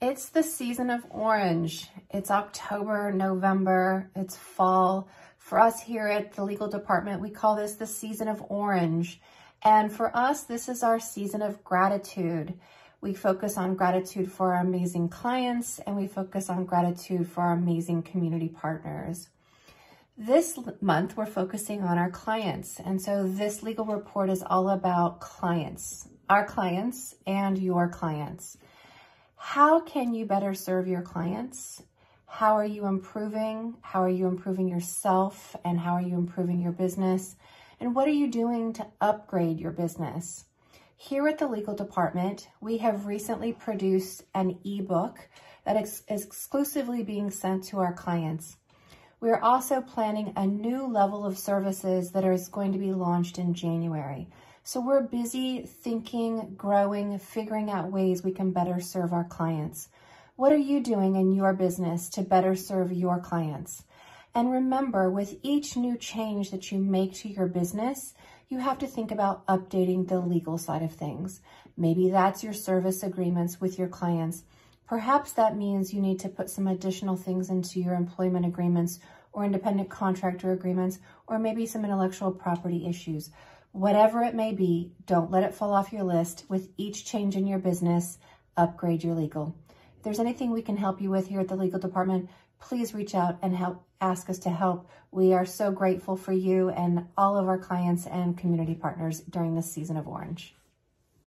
It's the season of orange. It's October, November, it's fall. For us here at the legal department, we call this the season of orange. And for us, this is our season of gratitude. We focus on gratitude for our amazing clients and we focus on gratitude for our amazing community partners. This month, we're focusing on our clients. And so this legal report is all about clients, our clients and your clients. How can you better serve your clients? How are you improving? How are you improving yourself? And how are you improving your business? And what are you doing to upgrade your business? Here at the legal department, we have recently produced an ebook that is exclusively being sent to our clients. We're also planning a new level of services that is going to be launched in January. So we're busy thinking, growing, figuring out ways we can better serve our clients. What are you doing in your business to better serve your clients? And remember, with each new change that you make to your business, you have to think about updating the legal side of things. Maybe that's your service agreements with your clients. Perhaps that means you need to put some additional things into your employment agreements or independent contractor agreements, or maybe some intellectual property issues. Whatever it may be, don't let it fall off your list. With each change in your business, upgrade your legal. If there's anything we can help you with here at the legal department, please reach out and help ask us to help. We are so grateful for you and all of our clients and community partners during this season of Orange.